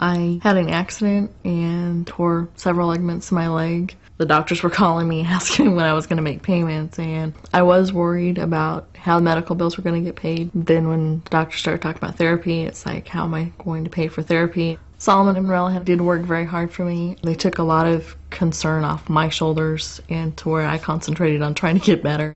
I had an accident and tore several ligaments in my leg. The doctors were calling me asking when I was going to make payments, and I was worried about how medical bills were going to get paid. Then, when the doctors started talking about therapy, it's like, how am I going to pay for therapy? Solomon and Relihan did work very hard for me. They took a lot of concern off my shoulders and to where I concentrated on trying to get better.